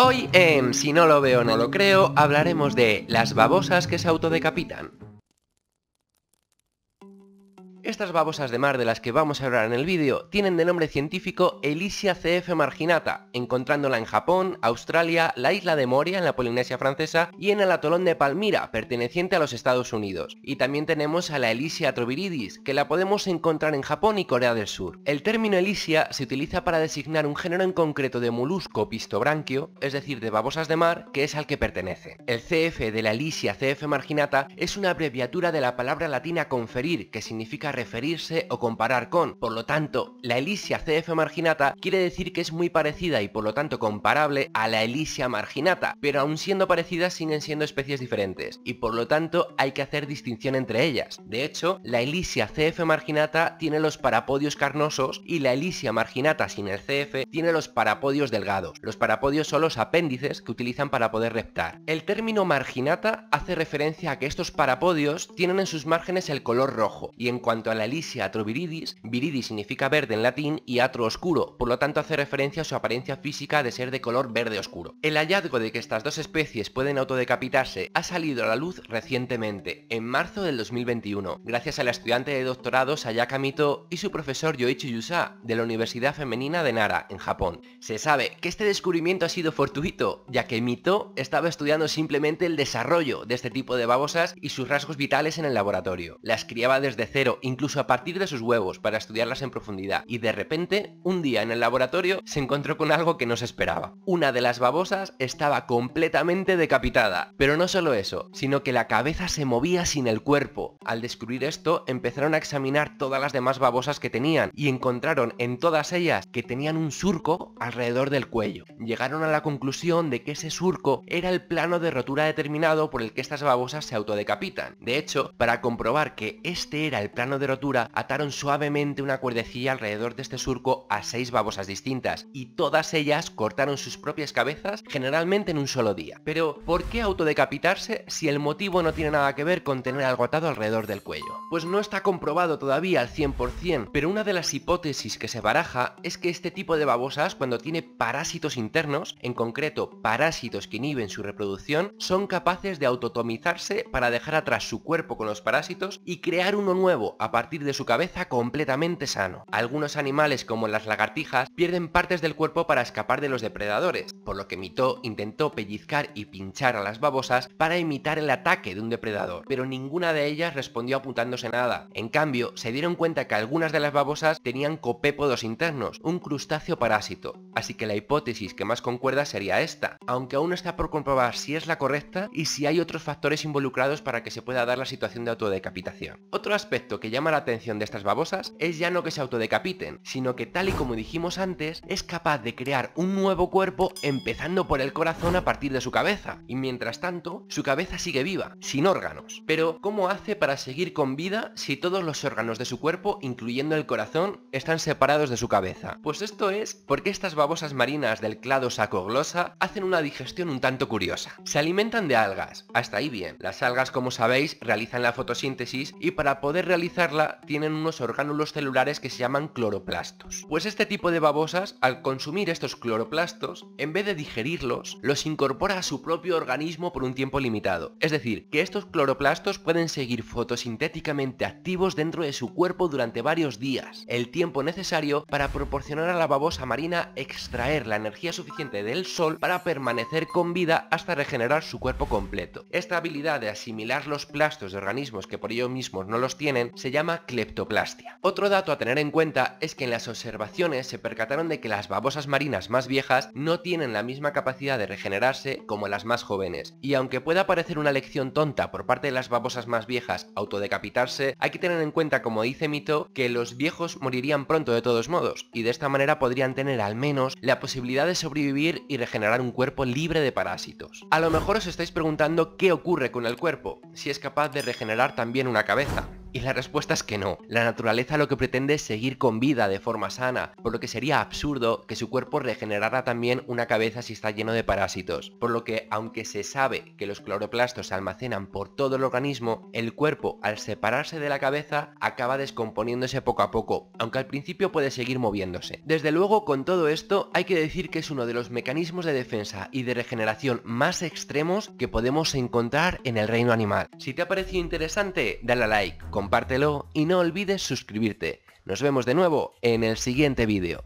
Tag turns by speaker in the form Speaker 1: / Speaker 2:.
Speaker 1: Hoy en Si no lo veo no lo creo, hablaremos de las babosas que se autodecapitan. Estas babosas de mar de las que vamos a hablar en el vídeo tienen de nombre científico Elysia cf marginata, encontrándola en Japón, Australia, la isla de Moria en la Polinesia francesa y en el atolón de Palmira, perteneciente a los Estados Unidos. Y también tenemos a la Elysia troviridis, que la podemos encontrar en Japón y Corea del Sur. El término Elysia se utiliza para designar un género en concreto de molusco pistobranquio, es decir, de babosas de mar, que es al que pertenece. El CF de la Elysia cf marginata es una abreviatura de la palabra latina conferir, que significa referirse o comparar con. Por lo tanto, la Elysia CF marginata quiere decir que es muy parecida y por lo tanto comparable a la Elysia marginata, pero aún siendo parecidas siguen siendo especies diferentes y por lo tanto hay que hacer distinción entre ellas. De hecho, la Elysia CF marginata tiene los parapodios carnosos y la Elysia marginata sin el CF tiene los parapodios delgados. Los parapodios son los apéndices que utilizan para poder reptar. El término marginata hace referencia a que estos parapodios tienen en sus márgenes el color rojo y en cuanto a la Elysia atroviridis, viridis significa verde en latín y atro oscuro, por lo tanto hace referencia a su apariencia física de ser de color verde oscuro. El hallazgo de que estas dos especies pueden autodecapitarse ha salido a la luz recientemente, en marzo del 2021, gracias a la estudiante de doctorado Sayaka Mito y su profesor Yoichi Yusa, de la Universidad Femenina de Nara, en Japón. Se sabe que este descubrimiento ha sido fortuito, ya que Mito estaba estudiando simplemente el desarrollo de este tipo de babosas y sus rasgos vitales en el laboratorio. Las criaba desde cero, incluso a partir de sus huevos, para estudiarlas en profundidad, y de repente, un día en el laboratorio, se encontró con algo que no se esperaba. Una de las babosas estaba completamente decapitada, pero no solo eso, sino que la cabeza se movía sin el cuerpo. Al descubrir esto, empezaron a examinar todas las demás babosas que tenían, y encontraron en todas ellas que tenían un surco alrededor del cuello. Llegaron a la conclusión de que ese surco era el plano de rotura determinado por el que estas babosas se autodecapitan. De hecho, para comprobar que este era el plano de rotura, ataron suavemente una cuerdecilla alrededor de este surco a seis babosas distintas, y todas ellas cortaron sus propias cabezas, generalmente en un solo día. Pero, ¿por qué autodecapitarse si el motivo no tiene nada que ver con tener algo atado alrededor del cuello? Pues no está comprobado todavía al 100%, pero una de las hipótesis que se baraja es que este tipo de babosas, cuando tiene parásitos internos, en concreto parásitos que inhiben su reproducción, son capaces de autotomizarse para dejar atrás su cuerpo con los parásitos y crear uno nuevo a partir de su cabeza completamente sano. Algunos animales como las lagartijas pierden partes del cuerpo para escapar de los depredadores, por lo que Mito intentó pellizcar y pinchar a las babosas para imitar el ataque de un depredador, pero ninguna de ellas respondió apuntándose nada. En cambio, se dieron cuenta que algunas de las babosas tenían copépodos internos, un crustáceo parásito, así que la hipótesis que más concuerda sería esta, aunque aún está por comprobar si es la correcta y si hay otros factores involucrados para que se pueda dar la situación de autodecapitación. Otro aspecto que llama la atención de estas babosas es ya no que se autodecapiten, sino que tal y como dijimos antes, es capaz de crear un nuevo cuerpo empezando por el corazón a partir de su cabeza, y mientras tanto, su cabeza sigue viva, sin órganos. Pero, ¿cómo hace para seguir con vida si todos los órganos de su cuerpo, incluyendo el corazón, están separados de su cabeza? Pues esto es porque estas babosas marinas del clado sacoglosa hacen una digestión un tanto curiosa. Se alimentan de algas, hasta ahí bien. Las algas, como sabéis, realizan la fotosíntesis y para poder tienen unos orgánulos celulares que se llaman cloroplastos. Pues este tipo de babosas, al consumir estos cloroplastos, en vez de digerirlos, los incorpora a su propio organismo por un tiempo limitado. Es decir, que estos cloroplastos pueden seguir fotosintéticamente activos dentro de su cuerpo durante varios días, el tiempo necesario para proporcionar a la babosa marina extraer la energía suficiente del sol para permanecer con vida hasta regenerar su cuerpo completo. Esta habilidad de asimilar los plastos de organismos que por ellos mismos no los tienen se llama cleptoplastia. Otro dato a tener en cuenta es que en las observaciones se percataron de que las babosas marinas más viejas no tienen la misma capacidad de regenerarse como las más jóvenes, y aunque pueda parecer una lección tonta por parte de las babosas más viejas autodecapitarse, hay que tener en cuenta, como dice Mito, que los viejos morirían pronto de todos modos, y de esta manera podrían tener al menos la posibilidad de sobrevivir y regenerar un cuerpo libre de parásitos. A lo mejor os estáis preguntando qué ocurre con el cuerpo, si es capaz de regenerar también una cabeza. Y la respuesta es que no. La naturaleza lo que pretende es seguir con vida de forma sana, por lo que sería absurdo que su cuerpo regenerara también una cabeza si está lleno de parásitos. Por lo que, aunque se sabe que los cloroplastos se almacenan por todo el organismo, el cuerpo al separarse de la cabeza acaba descomponiéndose poco a poco, aunque al principio puede seguir moviéndose. Desde luego, con todo esto, hay que decir que es uno de los mecanismos de defensa y de regeneración más extremos que podemos encontrar en el reino animal. Si te ha parecido interesante, dale a like, compártelo y no olvides suscribirte. Nos vemos de nuevo en el siguiente vídeo.